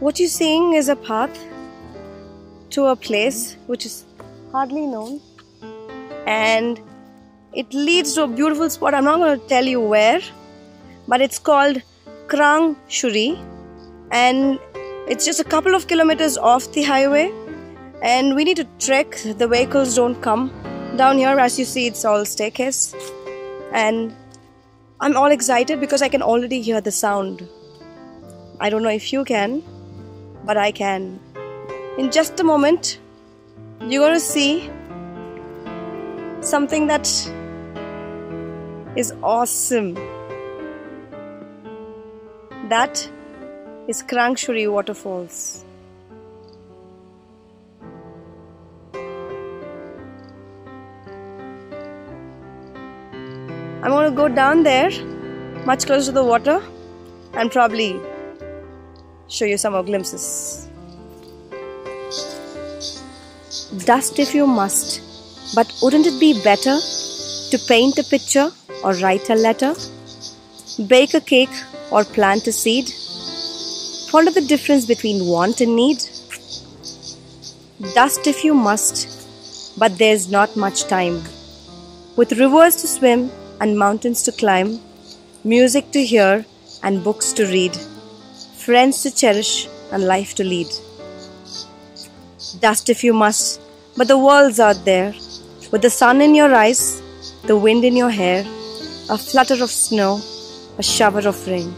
What you're seeing is a path to a place which is hardly known and it leads to a beautiful spot. I'm not going to tell you where, but it's called Krang Shuri and it's just a couple of kilometers off the highway and we need to trek. The vehicles don't come down here. As you see, it's all staircase and I'm all excited because I can already hear the sound. I don't know if you can, but I can. In just a moment, you're going to see something that is awesome. That is Krangshuri Waterfalls. I'm going to go down there, much closer to the water, and probably show you some more glimpses. Dust if you must, but wouldn't it be better to paint a picture or write a letter? Bake a cake or plant a seed? Follow the difference between want and need? Dust if you must, but there's not much time. With rivers to swim and mountains to climb, music to hear and books to read, friends to cherish and life to lead. Dust if you must, but the world's out there, with the sun in your eyes, the wind in your hair, a flutter of snow, a shower of rain.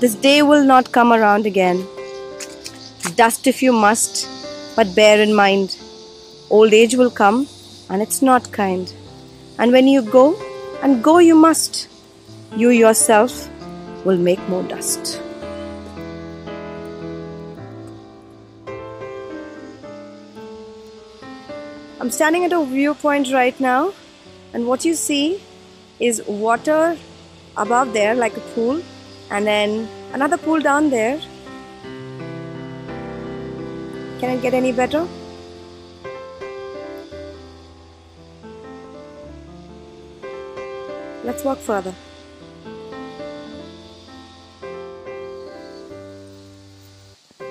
This day will not come around again. Dust if you must, but bear in mind, old age will come and it's not kind. And when you go, and go you must, you yourself will make more dust. I'm standing at a viewpoint right now, and what you see is water above there, like a pool, and then another pool down there. Can it get any better? Let's walk further.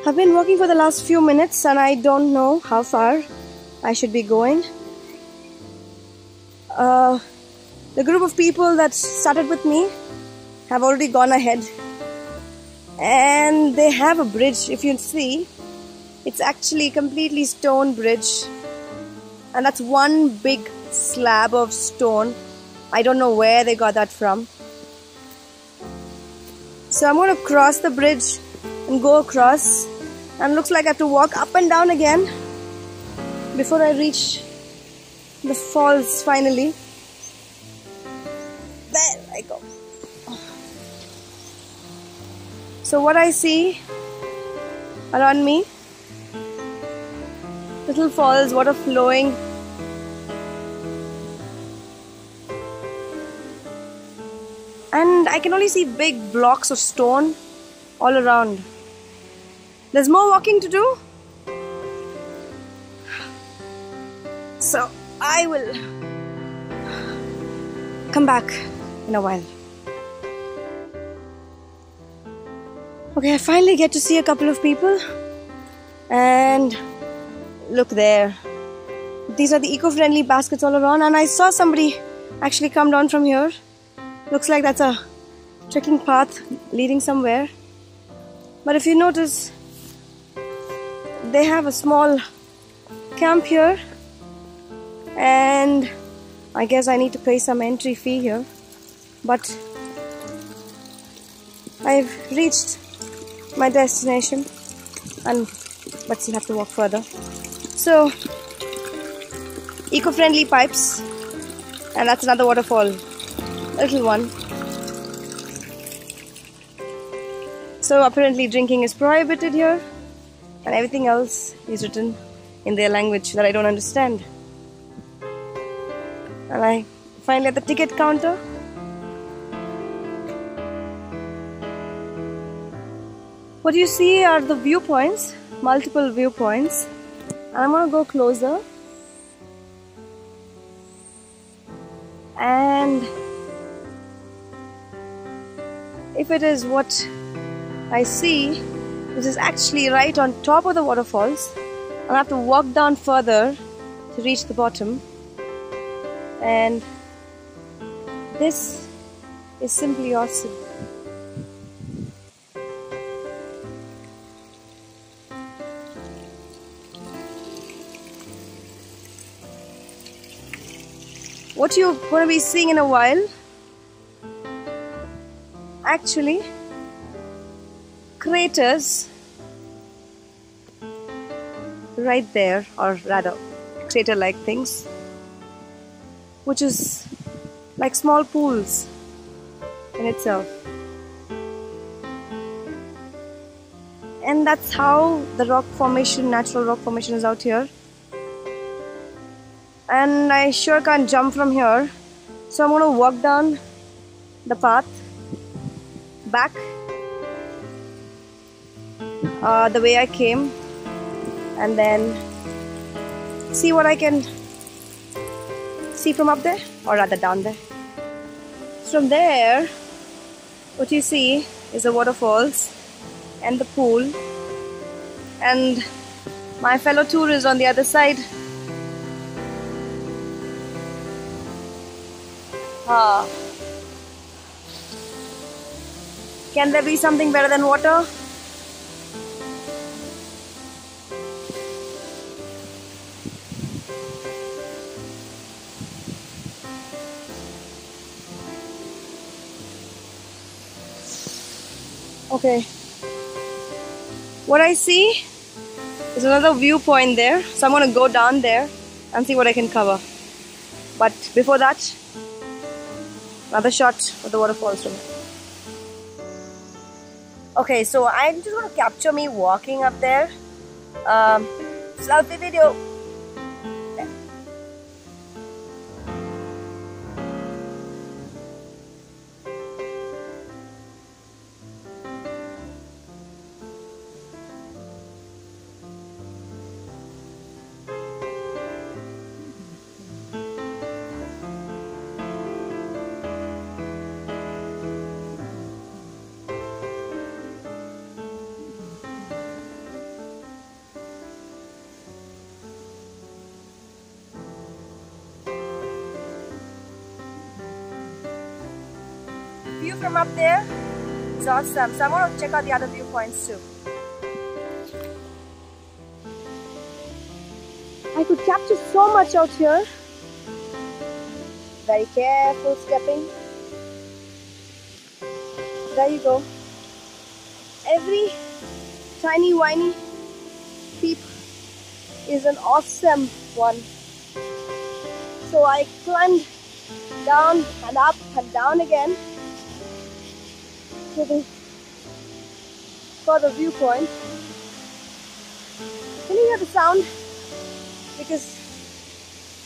I've been walking for the last few minutes and I don't know how far I should be going. Uh, the group of people that started with me have already gone ahead. And they have a bridge. If you see it's actually a completely stone bridge. And that's one big slab of stone. I don't know where they got that from. So I'm going to cross the bridge and go across. And looks like I have to walk up and down again before I reach the falls finally. There I go. So what I see around me little falls water flowing. And I can only see big blocks of stone all around. There's more walking to do so I will come back in a while Okay, I finally get to see a couple of people. And look there. These are the eco-friendly baskets all around. And I saw somebody actually come down from here. Looks like that's a trekking path leading somewhere. But if you notice, they have a small camp here. And I guess I need to pay some entry fee here. But I've reached my destination. And but still have to walk further. So eco-friendly pipes. And that's another waterfall. Little one. So apparently drinking is prohibited here. And everything else is written in their language that I don't understand and I finally at the ticket counter What you see are the viewpoints, multiple viewpoints. And I'm gonna go closer. And if it is what I see, which is actually right on top of the waterfalls. I have to walk down further to reach the bottom. And this is simply awesome. What you're going to be seeing in a while actually craters right there or rather crater like things which is like small pools in itself. And that's how the rock formation natural rock formation is out here. And I sure can't jump from here. So I'm gonna walk down the path back uh, the way I came and then see what I can see from up there or rather down there. From there, what you see is the waterfalls and the pool and my fellow tourists on the other side. Ah. Can there be something better than water? Okay. What I see is another viewpoint there. So I'm to go down there and see what I can cover. But before that, another shot of the waterfalls from Okay, so I'm just to capture me walking up there. Um, selfie video. View from up there is awesome. So I'm going to check out the other viewpoints too. I could capture so much out here. Very careful stepping. There you go. Every tiny whiny peep is an awesome one. So I climbed down and up and down again to the further viewpoint. Can you hear the sound? Because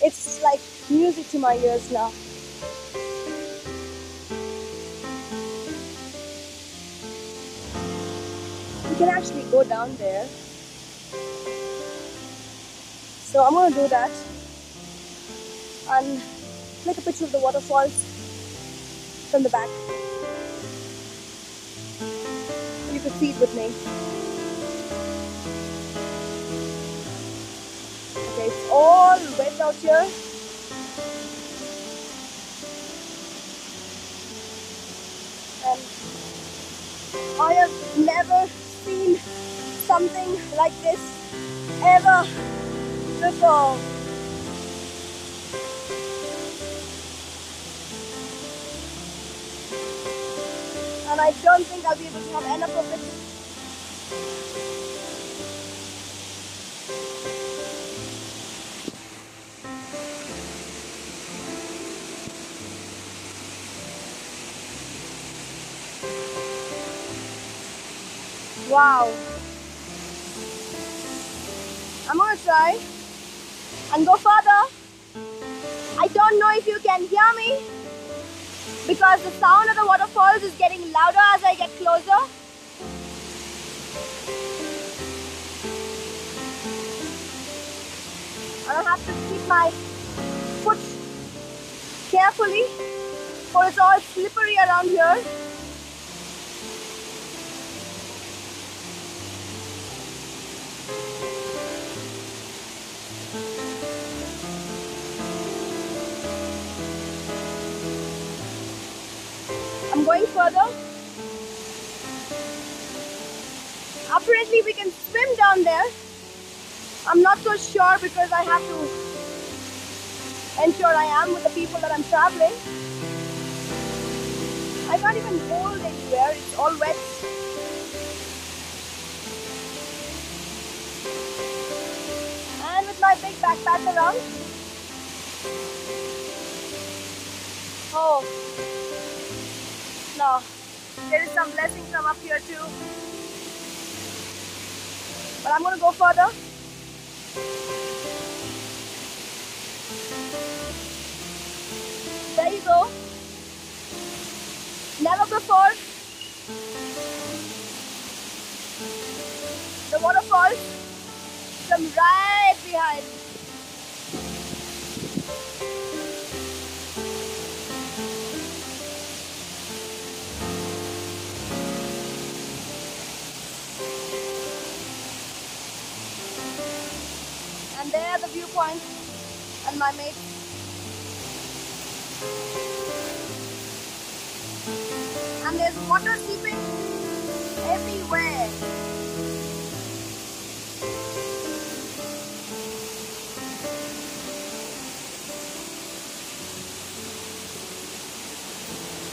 it's like music to my ears now. You can actually go down there. So I'm gonna do that and take a picture of the waterfalls from the back you proceed with me. Okay, it's all wet out here. And I have never seen something like this ever before. And I don't think I'll be able to have enough of it. Wow. I'm gonna try and go further. I don't know if you can hear me because the sound of the waterfalls is getting louder as I get closer. I have to keep my foot carefully for it's all slippery around here. I'm going further. Apparently we can swim down there. I'm not so sure because I have to ensure I am with the people that I'm traveling. I can't even hold anywhere, it's all wet. And with my big backpack around. Oh, there is some blessing from up here too. But I'm gonna go further. There you go. Never before. The waterfall from right behind. There the viewpoint and my mate. And there's water seeping everywhere.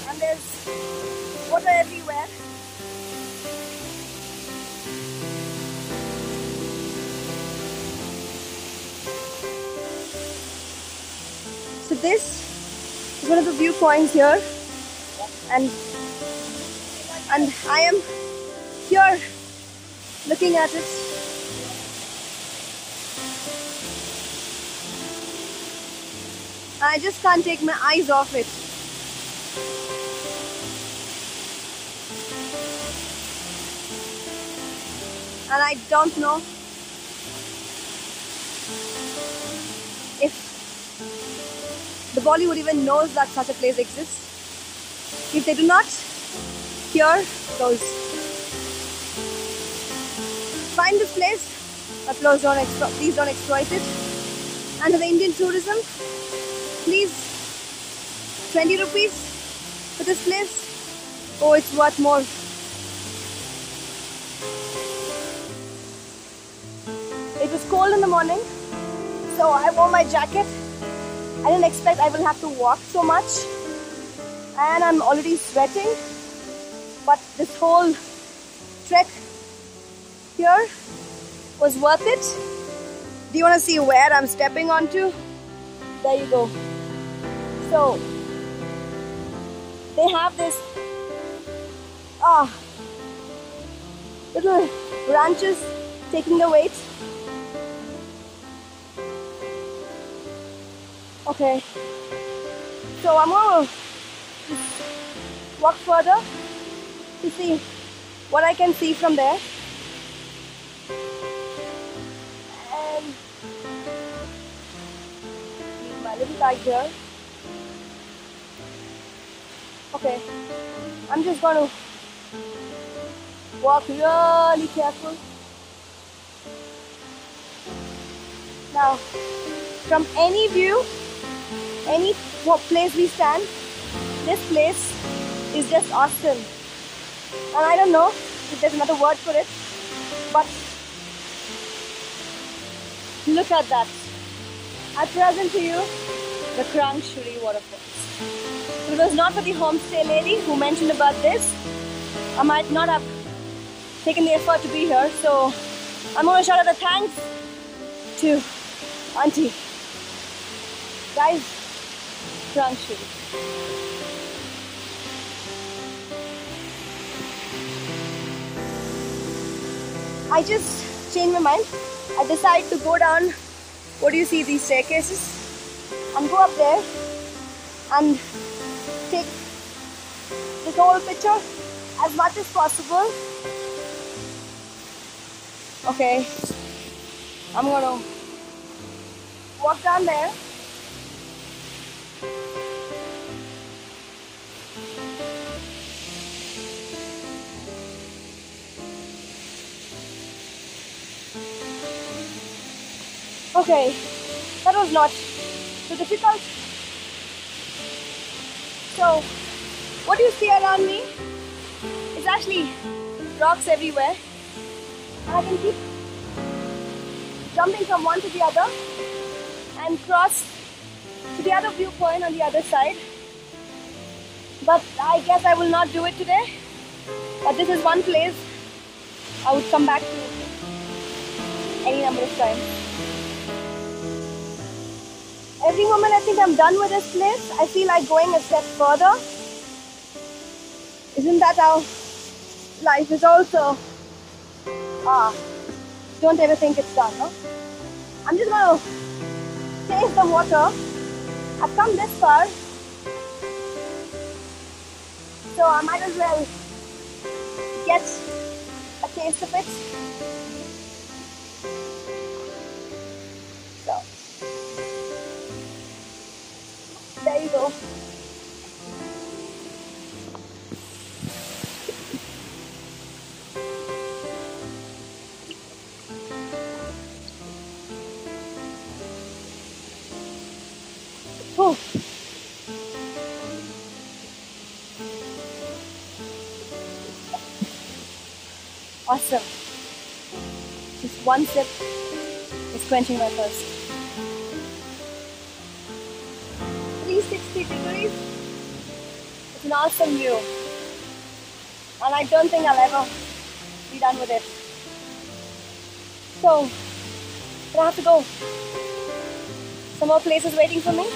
And there's water everywhere. This is one of the viewpoints here and and I am here looking at it. I just can't take my eyes off it. And I don't know the Bollywood even knows that such a place exists. If they do not, here goes. Find this place, but please don't, please don't exploit it. And to the Indian tourism, please, 20 rupees for this place. Oh, it's worth more. It was cold in the morning, so I wore my jacket. I didn't expect I will have to walk so much, and I'm already sweating. But this whole trek here was worth it. Do you want to see where I'm stepping onto? There you go. So they have this ah little branches taking the weight. Okay. So I'm gonna just walk further to see what I can see from there. And my little bag here. Okay. I'm just gonna walk really careful. Now, from any view, any place we stand, this place is just awesome. And I don't know if there's another word for it, but look at that. I present to you the Krangshuri waterfalls. If it was not for the homestay lady who mentioned about this, I might not have taken the effort to be here. So I'm to shout out a thanks to Auntie. Guys, I just changed my mind. I decided to go down. What do you see? These staircases, and go up there and take this whole picture as much as possible. Okay, I'm gonna walk down there. Okay, that was not too difficult. So, what do you see around me is actually rocks everywhere. And I can keep jumping from one to the other and cross to the other viewpoint on the other side. But I guess I will not do it today. But this is one place I would come back to any number of times. Every moment I think I'm done with this place, I feel like going a step further. Isn't that how life is also? Ah, don't ever think it's done? I'm just gonna taste the water. I've come this far, so I might as well get a taste of it. Oh. Awesome. Just one sip is quenching my thirst. 360 degrees. It's an awesome view. And I don't think I'll ever be done with it. So, I have to go. Some more places waiting for me.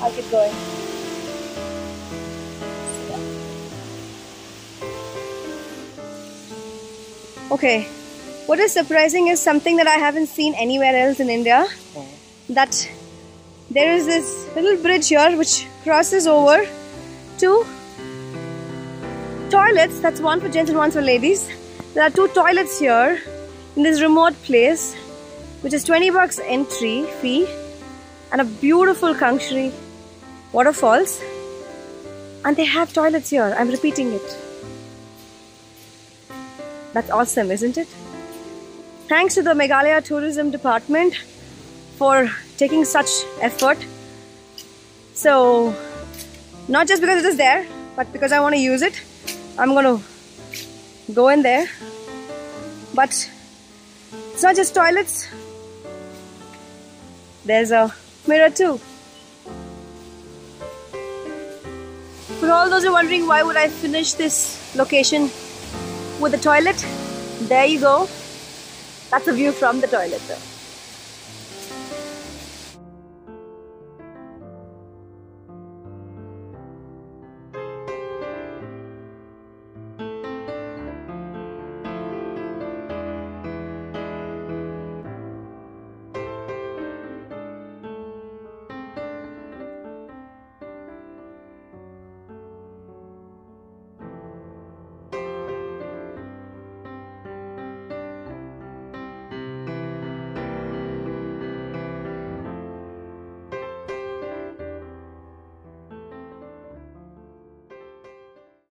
I'll keep going. Okay, what is surprising is something that I haven't seen anywhere else in India. Oh. That there is this little bridge here which crosses over to toilets. That's one for gentlemen, one for ladies. There are two toilets here in this remote place, which is 20 bucks entry fee, and a beautiful Krangshuri waterfalls. And they have toilets here. I'm repeating it. That's awesome, isn't it? Thanks to the Meghalaya Tourism Department for taking such effort. So, not just because it is there, but because I want to use it, I'm going to go in there. But it's not just toilets, there's a mirror too. For all those who are wondering why would I finish this location with a toilet, there you go. That's a view from the toilet though.